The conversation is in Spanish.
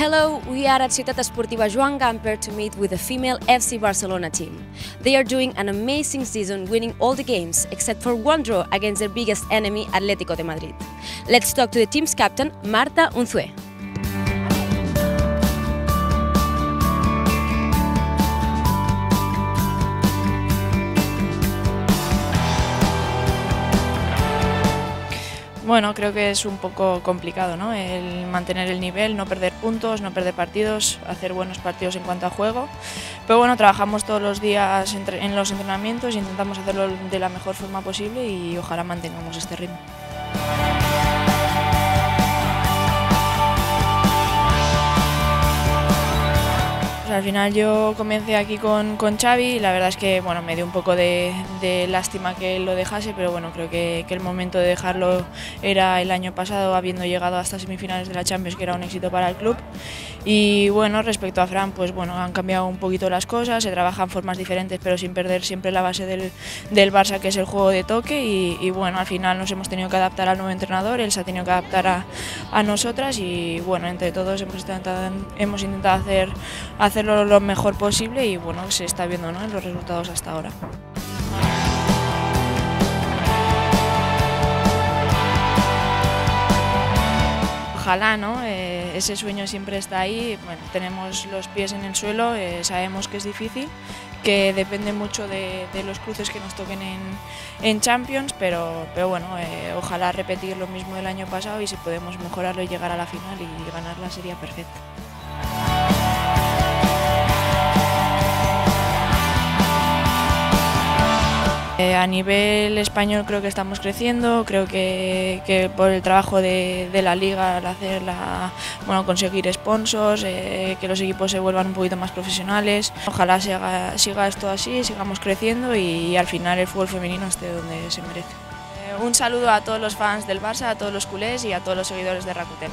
Hello, we are at Ciutat Esportiva Joan Gamper to meet with the female FC Barcelona team. They are doing an amazing season winning all the games except for one draw against their biggest enemy Atlético de Madrid. Let's talk to the team's captain, Marta Unzue. Bueno, creo que es un poco complicado, ¿no? El mantener el nivel, no perder puntos, no perder partidos, hacer buenos partidos en cuanto a juego. Pero bueno, trabajamos todos los días en los entrenamientos, intentamos hacerlo de la mejor forma posible y ojalá mantengamos este ritmo. Al final yo comencé aquí con, con Xavi y la verdad es que bueno, me dio un poco de, lástima que él lo dejase, pero bueno, creo que, el momento de dejarlo era el año pasado, habiendo llegado hasta semifinales de la Champions, que era un éxito para el club. Y bueno, respecto a Fran, pues bueno, han cambiado un poquito las cosas, se trabajan formas diferentes, pero sin perder siempre la base del, del Barça, que es el juego de toque. Y, bueno, al final nos hemos tenido que adaptar al nuevo entrenador, él se ha tenido que adaptar a, a nosotras y bueno, entre todos hemos intentado, hemos intentado hacer, hacerlo lo mejor posible y bueno, se está viendo ¿no? en los resultados hasta ahora. Ojalá, ¿no? Eh, ese sueño siempre está ahí. Bueno, tenemos los pies en el suelo, eh, sabemos que es difícil, que depende mucho de, los cruces que nos toquen en, Champions, pero, pero bueno, eh, ojalá repetir lo mismo del año pasado y si podemos mejorarlo y llegar a la final y ganarla sería perfecto. A nivel español creo que estamos creciendo, creo que, por el trabajo de, la liga, al hacer bueno, conseguir sponsors, eh, que los equipos se vuelvan un poquito más profesionales. Ojalá siga, siga esto así, sigamos creciendo y, al final el fútbol femenino esté donde se merece. Eh, un saludo a todos los fans del Barça, a todos los culés y a todos los seguidores de Rakuten.